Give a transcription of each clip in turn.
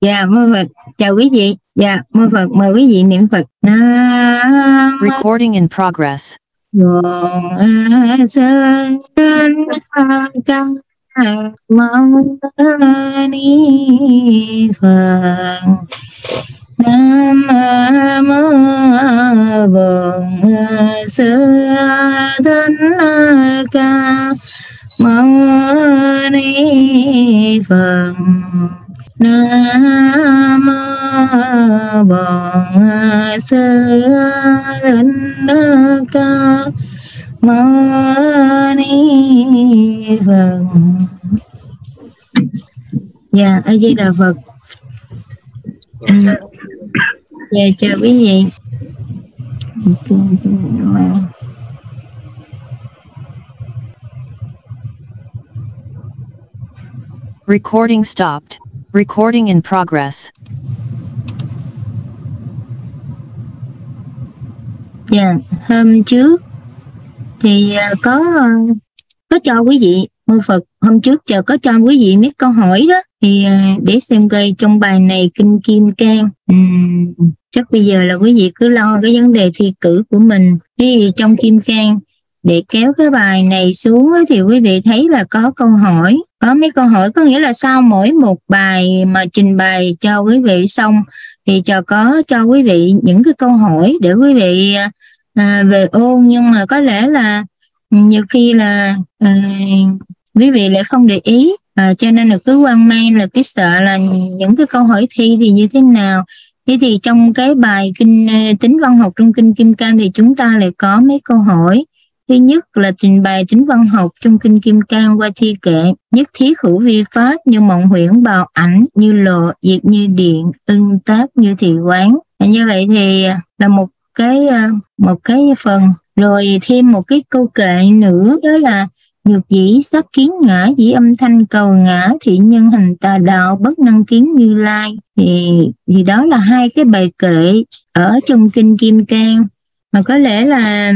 dạ mô phật. Chào quý vị. Dạ mô phật. Mời quý vị niệm phật. Nam Recording in progress. mô sơn ca mâu ni phật nam mô bổn sư thích ca mâu ni phật nam mô bổn sư thích phật dạ a di đà phật dạ chào quý vị Recording stopped. Recording in progress. Dạ, hôm trước thì à, có ờ, có cho quý vị mô Phật hôm trước giờ có cho quý vị mấy câu hỏi đó. Thì à, để xem coi trong bài này kinh kim cang uhm, chắc bây giờ là quý vị cứ lo cái vấn đề thi cử của mình. Đi trong kim cang để kéo cái bài này xuống thì quý vị thấy là có câu hỏi có mấy câu hỏi có nghĩa là sau mỗi một bài mà trình bày cho quý vị xong thì chờ có cho quý vị những cái câu hỏi để quý vị à, về ôn. Nhưng mà có lẽ là nhiều khi là à, quý vị lại không để ý à, cho nên là cứ quan mang là cứ sợ là những cái câu hỏi thi thì như thế nào. Thế thì trong cái bài kinh à, tính văn học trong kinh kim cang thì chúng ta lại có mấy câu hỏi thứ nhất là trình bày chính văn học trong kinh kim cang qua thi kệ, nhất thiết hữu vi pháp như mộng huyễn bào ảnh, như lộ diệt như điện, ưng tác như thị quán. À, như vậy thì à, là một cái à, một cái phần. Rồi thêm một cái câu kệ nữa, đó là nhược dĩ sắp kiến ngã dĩ âm thanh cầu ngã, thị nhân hành tà đạo bất năng kiến như lai. Thì thì đó là hai cái bài kệ ở trong kinh kim cang. Mà có lẽ là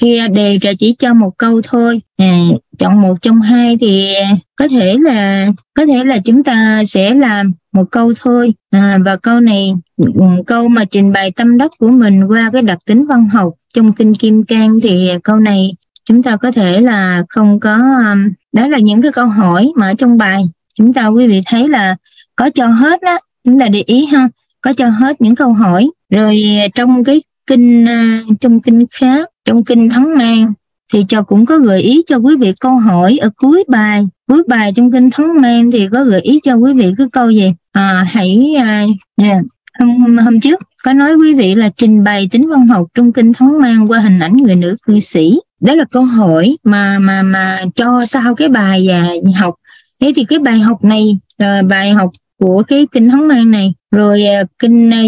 khi đề ra chỉ cho một câu thôi. À, chọn một trong hai thì có thể là có thể là chúng ta sẽ làm một câu thôi. À, và câu này ừ, câu mà trình bày tâm đắc của mình qua cái đặc tính văn học trong kinh kim cang thì câu này chúng ta có thể là không có um, đó là những cái câu hỏi mà ở trong bài. Chúng ta quý vị thấy là có cho hết á chúng ta để ý ha có cho hết những câu hỏi. Rồi à, trong cái kinh uh, trong kinh khác trong kinh thắng mang thì cho cũng có gợi ý cho quý vị câu hỏi ở cuối bài. Cuối bài trong kinh thắng mang thì có gợi ý cho quý vị cái câu gì? À, hãy à, yeah. hôm, hôm trước có nói quý vị là trình bày tính văn học trong kinh thắng mang qua hình ảnh người nữ cư sĩ. Đó là câu hỏi mà mà mà cho sau cái bài và học. Thế thì cái bài học này à, bài học của cái kinh thắng mang này rồi à, kinh à,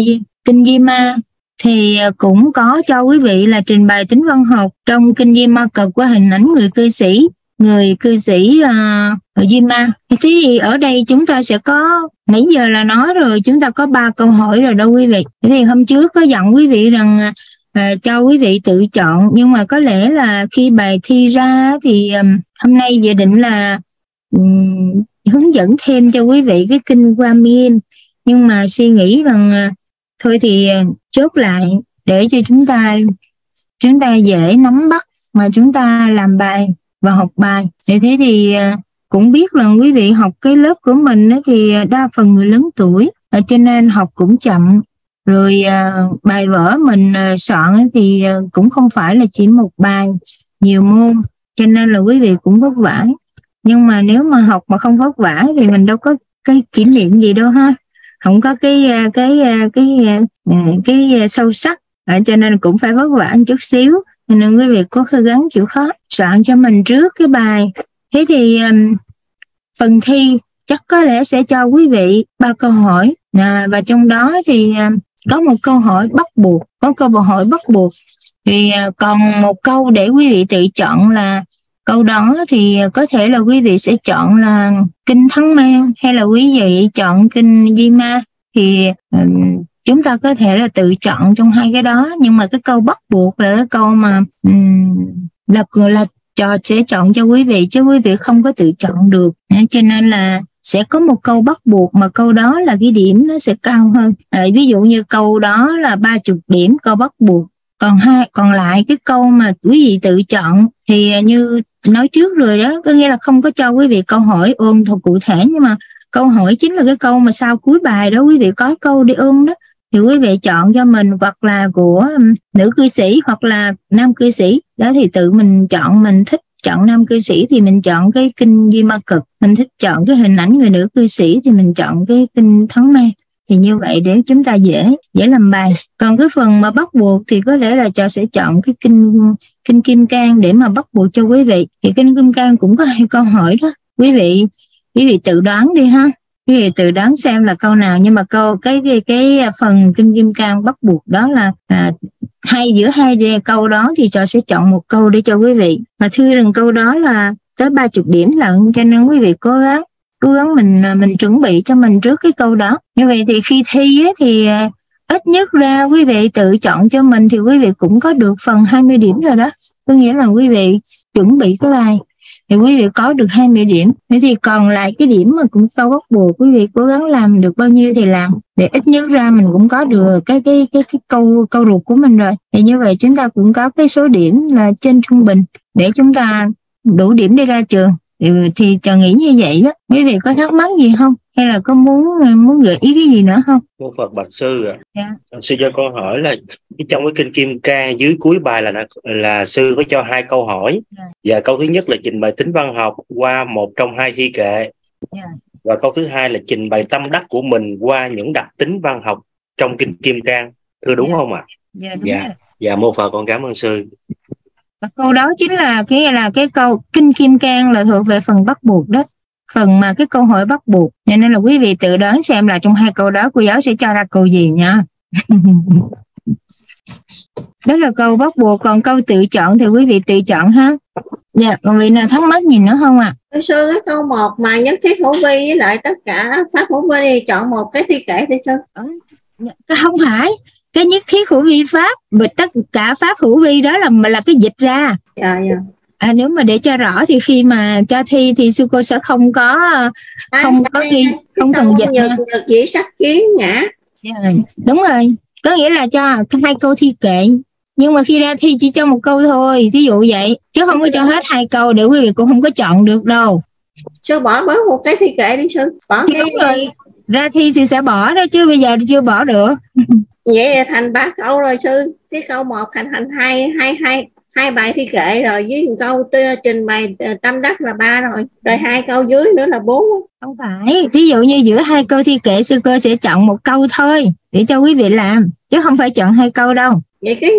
kinh di ma thì à, cũng có cho quý vị là trình bày tính văn học trong kinh di ma cập qua hình ảnh người cư sĩ người cư sĩ uh, ở di ma. Thế thì ở đây chúng ta sẽ có nãy giờ là nói rồi chúng ta có ba câu hỏi rồi đâu quý vị. Thế thì hôm trước có dặn quý vị rằng uh, cho quý vị tự chọn nhưng mà có lẽ là khi bài thi ra thì um, hôm nay dự định là um, hướng dẫn thêm cho quý vị cái kinh Quan Miên. Nhưng mà suy nghĩ rằng uh, thôi thì ờ, chốt lại, để cho chúng ta chúng ta dễ nắm bắt mà chúng ta làm bài và học bài. Để thế thì ờ, cũng biết là quý vị học cái lớp của mình đó thì đa phần người lớn tuổi ờ, cho nên học cũng chậm. Rồi bài vở mình soạn thì cũng không phải là chỉ một bài, nhiều môn, cho nên là quý vị cũng vất vả. Nhưng mà nếu mà học mà không vất vả thì mình đâu có cái kỷ niệm gì đâu ha không có cái à, cái à, cái à, ừ, cái, cái sâu sắc. À, cho nên cũng phải vất vả một chút xíu. Nên quý vị có cố gắng chịu khó soạn cho mình trước cái bài. Thế thì um, phần thi chắc có lẽ sẽ cho quý vị ba câu hỏi. À, và trong đó thì um, có một câu hỏi bắt buộc có câu hỏi bắt buộc. Thì uh, còn một câu để quý vị tự chọn là câu đó thì có thể là quý vị sẽ chọn là kinh thắng mang hay là quý vị chọn kinh di ma. Thì ừ, chúng ta có thể là tự chọn trong hai cái đó. Nhưng mà cái câu bắt buộc là cái câu mà ừ, là là cho sẽ chọn cho quý vị chứ quý vị không có tự chọn được. Cho nên là sẽ có một câu bắt buộc mà câu đó là cái điểm nó sẽ cao hơn. À, ví dụ như câu đó là ba chục điểm câu bắt buộc còn hai, còn lại cái câu mà quý vị tự chọn thì như nói trước rồi đó, có nghĩa là không có cho quý vị câu hỏi ôn thuộc cụ thể, nhưng mà câu hỏi chính là cái câu mà sau cuối bài đó quý vị có câu đi ôn đó, thì quý vị chọn cho mình hoặc là của nữ cư sĩ hoặc là nam cư sĩ. Đó thì tự mình chọn, mình thích chọn nam cư sĩ thì mình chọn cái kinh Di Ma Cực. Mình thích chọn cái hình ảnh người nữ cư sĩ thì mình chọn cái kinh Thắng Ma thì như vậy để chúng ta dễ dễ làm bài. Còn cái phần mà bắt buộc thì có lẽ là cho sẽ chọn cái kinh kinh kim cang để mà bắt buộc cho quý vị. Thì kinh kim cang cũng có hai câu hỏi đó. Quý vị quý vị tự đoán đi ha. Quý vị tự đoán xem là câu nào. Nhưng mà câu cái cái cái phần kinh kim cang bắt buộc đó là, là hai giữa hai câu đó thì cho sẽ chọn một câu để cho quý vị. Mà thư rằng câu đó là tới ba chục điểm lận cho nên quý vị cố gắng cố gắng mình à, mình chuẩn bị cho mình trước cái câu đó. Như vậy thì khi thi ấy, thì à, ít nhất ra quý vị tự chọn cho mình thì quý vị cũng có được phần 20 điểm rồi đó. Có nghĩa là quý vị chuẩn bị cái bài thì quý vị có được 20 điểm. Thế thì còn lại cái điểm mà cũng sau bắt buộc quý vị cố gắng làm được bao nhiêu thì làm. Để ít nhất ra mình cũng có được cái cái cái, cái câu câu ruột của mình rồi. Thì như vậy chúng ta cũng có cái số điểm là trên trung bình. Để chúng ta đủ điểm đi ra trường thì, thì trò nghĩ như vậy đó quý vị có thắc mắc gì không hay là có muốn muốn gợi ý cái gì nữa không Mô Phật Bạch Sư ạ. À. Yeah. Sư cho con hỏi là trong cái kinh Kim Cang dưới cuối bài là là sư có cho hai câu hỏi. Yeah. Và câu thứ nhất là trình bày tính văn học qua một trong hai thi kệ. Yeah. Và câu thứ hai là trình bày tâm đắc của mình qua những đặc tính văn học trong kinh Kim Cang. Thưa đúng yeah. không ạ? À? Yeah, đúng dạ. Dạ mô Phật con cảm ơn sư. Và câu đó chính là cái là cái câu kinh Kim Cang là thuộc về phần bắt buộc đó. Phần mà cái câu hỏi bắt buộc. Cho nên là quý vị tự đoán xem là trong hai câu đó cô giáo sẽ cho ra câu gì nha. Đó là câu bắt buộc còn câu tự chọn thì quý vị tự chọn ha. Dạ còn vị nào thắc mắc gì nữa không ạ? À? sư cái câu một mà nhất thiết hữu vi với lại tất cả pháp hữu vi chọn một cái thi kể đi sư. Ờ, không phải cái nhất thiết hữu vi pháp mà tất cả pháp hữu vi đó là là cái dịch ra. Dạ dạ. À, nếu mà để cho rõ thì khi mà cho thi thì sư cô sẽ không có không à, có ghi không cần dịch nhật, nhật chỉ sắc kiến nhã. Yeah, dạ, đúng rồi. Có nghĩa là cho hai câu thi kệ. Nhưng mà khi ra thi chỉ cho một câu thôi ví dụ vậy. Chứ không có cho hết hai câu để quý vị cũng không có chọn được đâu. Sư bỏ bớt một cái thi kệ đi sư. Bỏ cái đúng rồi. ra thi thì sẽ bỏ đó chứ bây giờ chưa bỏ được vậy thành ba câu rồi sư. Cái câu một thành thành hai hai hai hai bài thi kệ rồi. Với một câu trình bày ờ, tâm đắc là ba rồi. Rồi hai câu dưới nữa là bốn. Không phải. Ví dụ như giữa hai câu thi kệ sư cơ sẽ chọn một câu thôi để cho quý vị làm. Chứ không phải chọn hai câu đâu. Vậy cái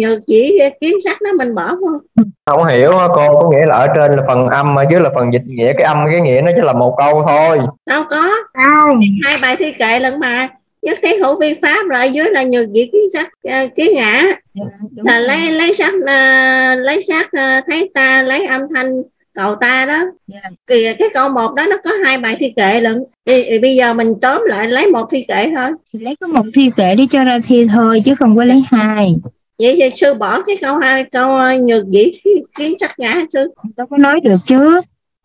nhược chỉ kiếm sắc đó mình bỏ không không hiểu cô có nghĩa là ở trên là phần âm ở dưới là phần dịch nghĩa. Cái âm cái nghĩa nó chỉ là một câu thôi. Đâu có. Đâu hai bài thi kệ lận mà nhất thiết hữu vi pháp rồi dưới là nhược dị kiến sắc uh, kiến ngã. Dạ, là lấy lấy sắc uh, lấy sắc uh, thấy ta lấy âm thanh cầu ta đó. Yeah. Dạ. cái câu một đó nó có hai bài thi kệ lận. Thì, thì bây giờ mình tóm lại lấy một thi kệ thôi. Thì lấy có một thi kệ đi cho ra thi thôi chứ không có lấy hai. Vậy thì sư bỏ cái câu hai câu nhược dĩ kiến sắc ngã sư đâu có nói được chứ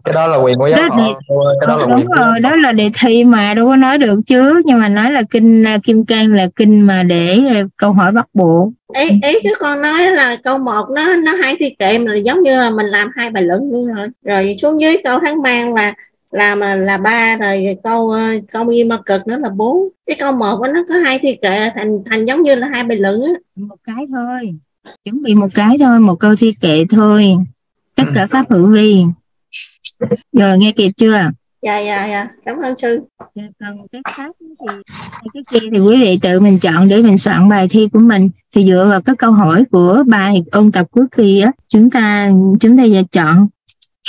cái đó là quyền của giáo đó họ cái đó là đúng rồi đó là đề thi mà đâu có nói được chứ. Nhưng mà nói là kinh à, kim cang là kinh mà để à, câu hỏi bắt buộc. Ý ý cái con nói là câu một nó nó hai thi kệ mà giống như là mình làm hai bài luận luôn rồi. Rồi xuống dưới câu tháng mang là là mà là ba rồi câu à, câu y ma cực nữa là bốn. Cái câu một nó có hai thi kệ thành thành giống như là hai bài luận á. Một cái thôi chuẩn bị một cái thôi một câu thi kệ thôi. Tất cả pháp hữu vi rồi nghe kịp chưa? Dạ dạ dạ. Cảm ơn sư. Dạ, còn cái khác thì cái kia thì quý vị tự mình chọn để mình soạn bài thi của mình. Thì dựa vào các câu hỏi của bài ôn tập cuối kỳ á chúng ta chúng ta chọn.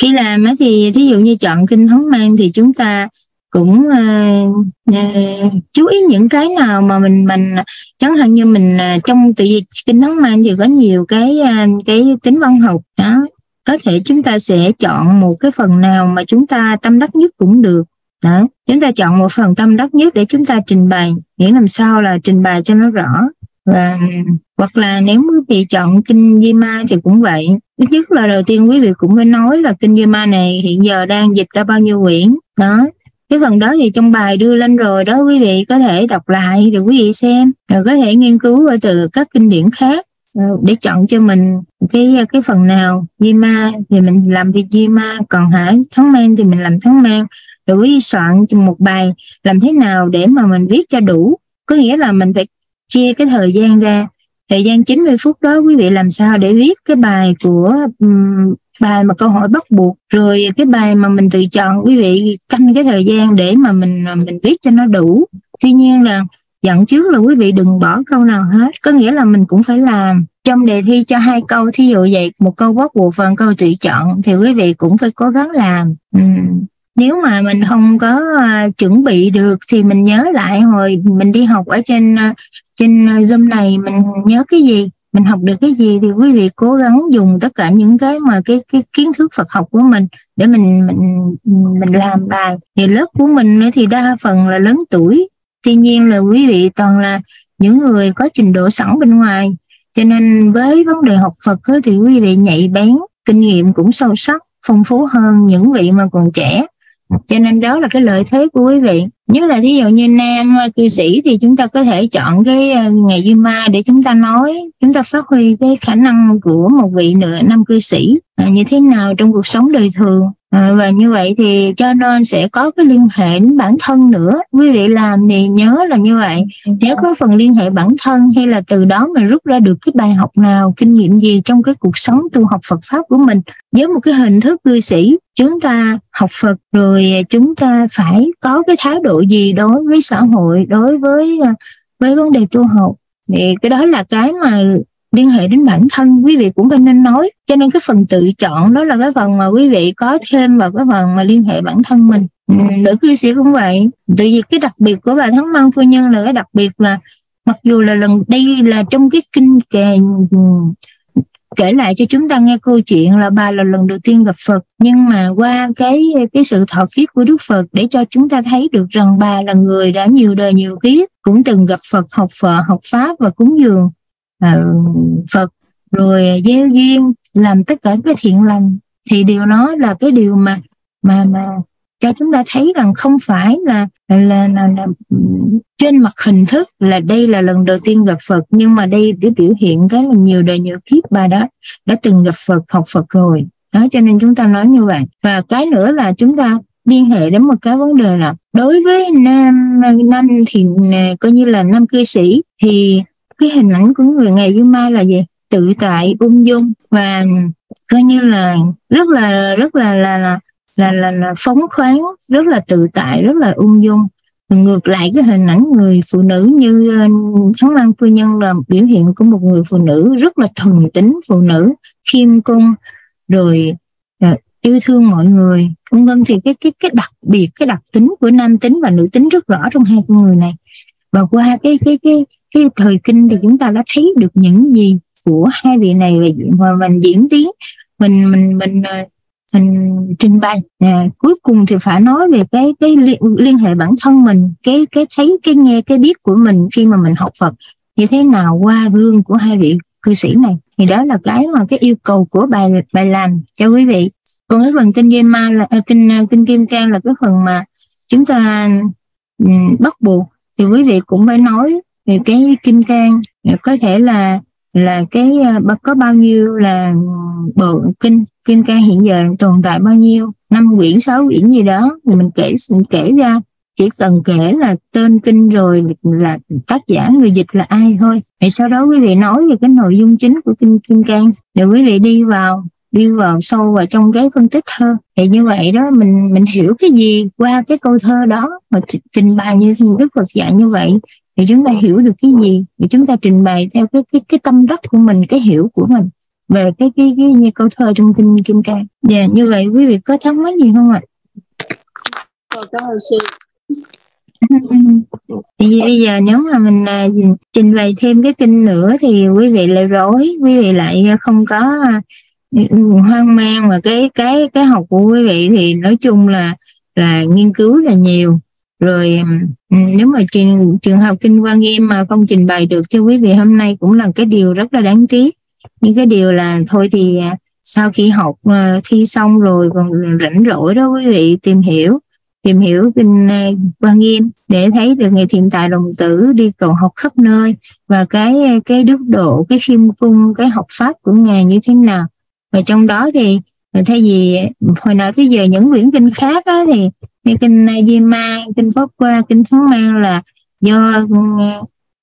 Khi làm á thì thí dụ như chọn kinh thống mang thì chúng ta cũng uh, uh, chú ý những cái nào mà mình mình chẳng hạn như mình uh, trong tự kinh thống mang thì có nhiều cái uh, cái tính văn học. Đó có thể chúng ta sẽ chọn một cái phần nào mà chúng ta tâm đắc nhất cũng được. Đó, chúng ta chọn một phần tâm đắc nhất để chúng ta trình bày nghĩa làm sao là trình bày cho nó rõ. Và, hoặc là nếu quý vị chọn kinh Di Ma thì cũng vậy. Ít nhất là đầu tiên quý vị cũng phải nói là kinh Di Ma này hiện giờ đang dịch ra bao nhiêu quyển. Đó, cái phần đó thì trong bài đưa lên rồi đó, quý vị có thể đọc lại, rồi quý vị xem. Rồi có thể nghiên cứu ở từ các kinh điển khác. Ờ, để chọn cho mình cái cái phần nào di ma thì mình làm việc di ma còn hả tháng men thì mình làm tháng men. Rồi quý soạn một bài làm thế nào để mà mình viết cho đủ. Có nghĩa là mình phải chia cái thời gian ra. Thời gian 90 phút đó quý vị làm sao để viết cái bài của um, bài mà câu hỏi bắt buộc. Rồi cái bài mà mình tự chọn quý vị canh cái thời gian để mà mình mình viết cho nó đủ. Tuy nhiên là dặn trước là quý vị đừng bỏ câu nào hết. Có nghĩa là mình cũng phải làm. Trong đề thi cho hai câu thí dụ vậy một câu bắt buộc và một câu tự chọn thì quý vị cũng phải cố gắng làm. Ừ. nếu mà mình không có uh, chuẩn bị được thì mình nhớ lại hồi mình đi học ở trên uh, trên zoom này mình nhớ cái gì mình học được cái gì thì quý vị cố gắng dùng tất cả những cái mà cái cái kiến thức Phật học của mình để mình mình mình làm bài. Thì lớp của mình thì đa phần là lớn tuổi tuy nhiên là quý vị toàn là những người có trình độ sẵn bên ngoài. Cho nên với vấn đề học Phật thì quý vị nhạy bén kinh nghiệm cũng sâu sắc phong phú hơn những vị mà còn trẻ. Cho nên đó là cái lợi thế của quý vị. Nhất là thí dụ như nam cư sĩ thì chúng ta có thể chọn cái ờ, ngày duy ma để chúng ta nói chúng ta phát huy cái khả năng của một vị nữa nam cư sĩ. À, như thế nào trong cuộc sống đời thường? À, và như vậy thì cho nên sẽ có cái liên hệ đến bản thân nữa. Quý vị làm thì nhớ là như vậy. Nếu có phần liên hệ bản thân hay là từ đó mình rút ra được cái bài học nào kinh nghiệm gì trong cái cuộc sống tu học Phật pháp của mình? Với một cái hình thức cư sĩ chúng ta học Phật rồi chúng ta phải có cái thái độ gì đối với xã hội đối với à, với vấn đề tu học? Thì cái đó là cái mà liên hệ đến bản thân, quý vị cũng phải nên nói. Cho nên cái phần tự chọn đó là cái phần mà quý vị có thêm vào cái phần mà liên hệ bản thân mình. Ừ, nữ cư sĩ cũng vậy. Tại vì cái đặc biệt của bà thắng mang phu nhân là cái đặc biệt là mặc dù là lần, đây là trong cái kinh kề ừ, kể lại cho chúng ta nghe câu chuyện là bà là lần đầu tiên gặp Phật. Nhưng mà qua cái cái sự thọ kiếp của Đức Phật để cho chúng ta thấy được rằng bà là người đã nhiều đời nhiều kiếp, cũng từng gặp Phật, học Phật, học pháp và cúng dường uh, Phật rồi gieo duyên làm tất cả cái thiện lành. Thì điều đó là cái điều mà mà mà cho chúng ta thấy rằng không phải là là, là, là, là trên mặt hình thức là đây là lần đầu tiên gặp Phật nhưng mà đây để biểu hiện cái là nhiều đời nhiều kiếp bà đó đã từng gặp Phật học Phật rồi. Đó cho nên chúng ta nói như vậy. Và cái nữa là chúng ta liên hệ đến một cái vấn đề là đối với nam nam thì coi như là nam cư sĩ thì cái hình ảnh của người ngày du mai là gì? Tự tại ung dung và coi như là rất là rất là là là là, là, là phóng khoáng rất là tự tại rất là ung dung. Ngược lại cái hình ảnh người phụ nữ như ờ, thắng mang phu nhân là biểu hiện của một người phụ nữ rất là thuần tính phụ nữ khiêm cung rồi ờ, yêu thương mọi người vân vân. Thì cái cái cái đặc biệt cái đặc tính của nam tính và nữ tính rất rõ trong hai con người này. Và qua cái cái cái cái thời kinh thì chúng ta đã thấy được những gì của hai vị này và mình diễn tiến mình mình mình ờ, mình trình bày. À, cuối cùng thì phải nói về cái cái liên, liên hệ bản thân mình cái cái thấy cái nghe cái biết của mình khi mà mình học Phật như thế nào qua gương của hai vị cư sĩ này. Thì đó là cái mà cái yêu cầu của bài bài làm cho quý vị. Còn cái phần kinh Dêm Ma là à, kinh à, kinh Kim Cang là cái phần mà chúng ta um, bắt buộc. Thì quý vị cũng phải nói thì cái kim cang có thể là là cái ờ, có bao nhiêu là bộ kinh, kim cang hiện giờ tồn tại bao nhiêu? Năm quyển, sáu quyển gì đó. Thì mình kể mình kể ra. Chỉ cần kể là tên kinh rồi là tác giả, người dịch là ai thôi. Thì sau đó quý vị nói về cái nội dung chính của kinh kim cang. Để quý vị đi vào đi vào sâu vào trong cái phân tích thơ. Thì như vậy đó, mình mình hiểu cái gì qua cái câu thơ đó. Mà trình bày như đức Phật dạy như vậy thì chúng ta hiểu được cái gì? Thì chúng ta trình bày theo cái cái cái tâm đắc của mình cái hiểu của mình về cái cái cái như câu thơ trong kinh kim cang. Dạ yeah, như vậy quý vị có thắc mắc gì không ạ? Cảm ơn sư thì bây giờ nếu mà mình à, trình bày thêm cái kinh nữa thì quý vị lại rối quý vị lại không có à, hoang mang và cái cái cái học của quý vị thì nói chung là là nghiên cứu là nhiều rồi ừ, nếu mà trường trường học kinh quan nghiêm mà không trình bày được cho quý vị hôm nay cũng là cái điều rất là đáng tiếc. Nhưng cái điều là thôi thì à, sau khi học à, thi xong rồi còn rảnh rỗi đó quý vị tìm hiểu tìm hiểu kinh à, quan nghiêm để thấy được ngày thiện tài đồng tử đi cầu học khắp nơi và cái cái đức độ cái khiêm cung cái học pháp của ngài như thế nào. Và trong đó thì thay vì hồi nào tới giờ những quyển kinh khác á, thì như kinh Di Ma kinh Pháp Qua kinh Thắng Mang là do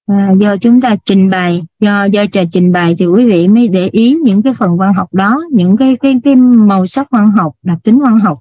à, do chúng ta trình bày do do trà trình bày thì quý vị mới để ý những cái phần văn học đó những cái cái cái màu sắc văn học đặc tính văn học.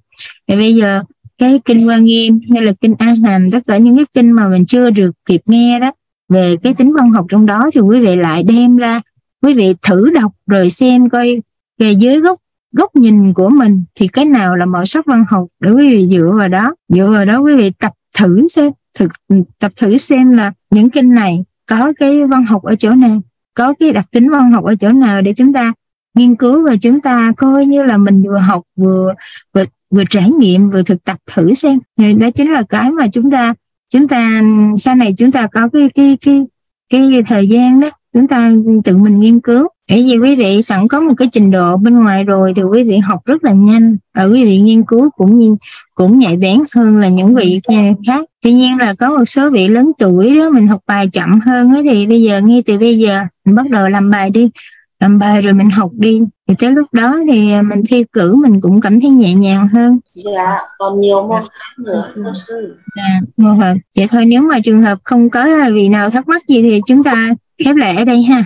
Thì bây giờ cái kinh quan nghiêm hay là kinh a hàm tất cả những cái kinh mà mình chưa được kịp nghe đó về cái tính văn học trong đó thì quý vị lại đem ra quý vị thử đọc rồi xem coi về dưới góc góc nhìn của mình thì cái nào là màu sắc văn học để quý vị dựa vào đó? Dựa vào đó quý vị tập thử xem thực tập thử xem là những kinh này có cái văn học ở chỗ nào có cái đặc tính văn học ở chỗ nào để chúng ta nghiên cứu và chúng ta coi như là mình vừa học vừa vừa, vừa trải nghiệm vừa thực tập thử xem. Thì đó chính là cái mà chúng ta chúng ta sau này chúng ta có cái cái cái cái thời gian đó chúng ta tự mình nghiên cứu. Bởi vì quý vị sẵn có một cái trình độ bên ngoài rồi thì quý vị học rất là nhanh. Ở quý vị nghiên cứu cũng như cũng nhạy bén hơn là những vị khác. Tuy nhiên là có một số vị lớn tuổi đó mình học bài chậm hơn đó, thì bây giờ ngay từ bây giờ mình bắt đầu làm bài đi. Làm bài rồi mình học đi. Thì tới lúc đó thì mình thi cử mình cũng cảm thấy nhẹ nhàng hơn. Dạ còn nhiều môn khác nữa dạ. hợp. Vậy thôi nếu mà trường hợp không có vị nào thắc mắc gì thì chúng ta khép lại ở đây ha.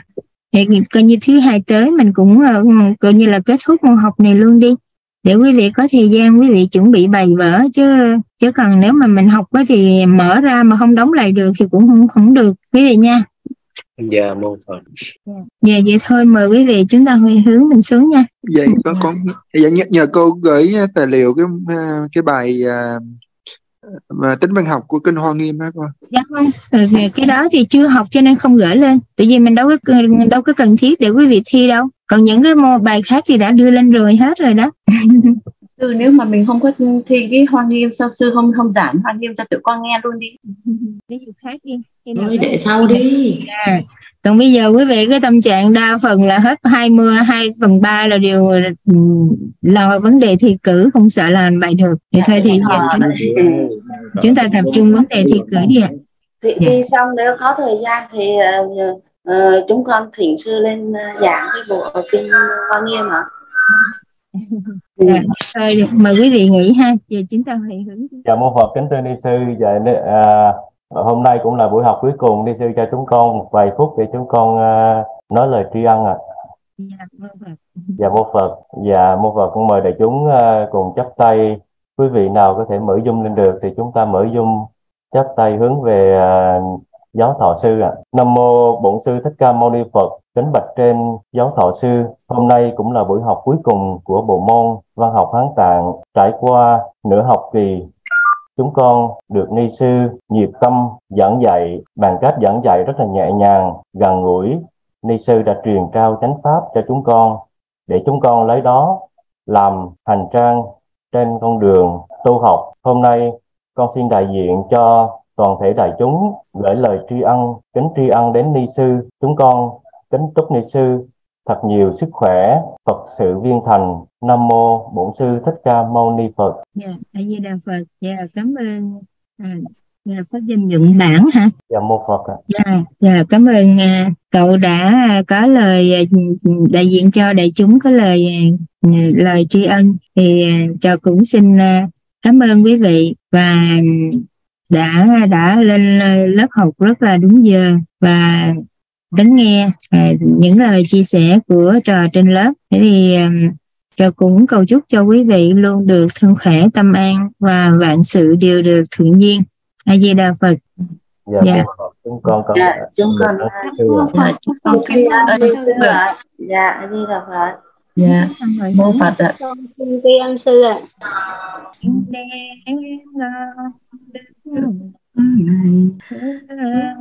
Thì coi như thứ hai tới mình cũng uh, coi như là kết thúc môn học này luôn đi. Để quý vị có thời gian quý vị chuẩn bị bài vở chứ chứ còn nếu mà mình học có thì mở ra mà không đóng lại được thì cũng không không được quý vị nha. Dạ môn phật dạ vậy thôi mời quý vị chúng ta hồi hướng mình xuống nha. Vậy có con dạ nhờ, nhờ cô gửi tài liệu cái cái bài mà tính văn học của kinh Hoa Nghiêm á con. Dạ không, ừ, cái đó thì chưa học cho nên không gửi lên. Tự nhiên mình đâu có đâu có cần thiết để quý vị thi đâu. Còn những cái mô bài khác thì đã đưa lên rồi hết rồi đó. sư nếu mà mình không có thi cái Hoa Nghiêm sao sư không không giảng Hoa Nghiêm cho tụi con nghe luôn đi. Cái gì khác đi. Thôi để sau đi. À, còn bây giờ quý vị cái tâm trạng đa phần là hết 20 2 phần 3 là đều ừ, lo vấn đề thi cử không sợ làm bài được. Thì thôi thì giờ chúng, chúng ta tập trung vấn đề thi cử đi ạ. Thì thi xong nếu có thời gian thì uh, uh, chúng con thỉnh sư lên uh, giảng cái bộ kinh hoa nghiêm ạ. Dạ, thôi mời quý vị nghỉ ha. Giờ chúng ta hãy hướng dạ mô phật kính thưa ni sư dạ à, hôm nay cũng là buổi học cuối cùng đi sư cho chúng con một vài phút để chúng con uh, nói lời tri ân ạ. À. dạ mô phật. Dạ mô phật. Dạ mô phật cũng mời đại chúng uh, cùng chắp tay. Quý vị nào có thể mở dung lên được thì chúng ta mở dung chắp tay hướng về giáo thọ sư ạ. À. nam mô bổn sư thích ca mâu ni phật kính bạch trên giáo thọ sư. Hôm nay cũng là buổi học cuối cùng của bộ môn văn học hán tạng. Trải qua nửa học kỳ chúng con được ni sư nhiệt tâm giảng dạy, bằng cách giảng dạy rất là nhẹ nhàng, gần gũi. Ni sư đã truyền trao chánh pháp cho chúng con, để chúng con lấy đó làm hành trang trên con đường tu học. Hôm nay, con xin đại diện cho toàn thể đại chúng gửi lời tri ân, kính tri ân đến ni sư. Chúng con kính chúc ni sư thật nhiều sức khỏe Phật sự viên thành Nam mô Bổn sư Thích Ca Mâu Ni Phật. Dạ, A Di Đà Phật. Dạ, cảm ơn à, dạ, Pháp Danh Nhuận Bản hả? Dạ mô Phật ạ. Dạ, dạ cảm ơn à, cậu đã có lời à, đại diện cho đại chúng có lời à, lời tri ân thì à, cho cũng xin à, cảm ơn quý vị và đã đã lên lớp học rất là đúng giờ và lắng nghe à, những lời chia sẻ của trò trên lớp. Thế thì trò cũng cầu chúc cho quý vị luôn được thân khỏe tâm an và vạn sự đều được thuận duyên. A di đà phật. Dạ, dạ. chúng con có dạ, chúng con chúng con kính ơn sư ạ. dạ a di đà phật. Dạ. Mô phật ạ. Con tri ân sư ạ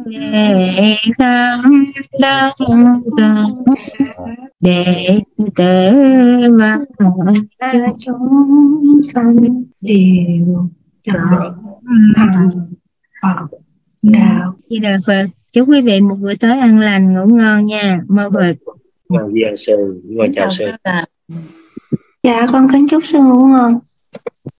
về khám đắc để tớ và cho chúng sanh đều trở thành Phật đạo. Di Đà Phật. Chúc quý vị một buổi tối ăn lành, ngủ ngon nha. Mơ Phật. Dạ, sư. Chào sư. Dạ, con kính chúc sư ngủ ngon.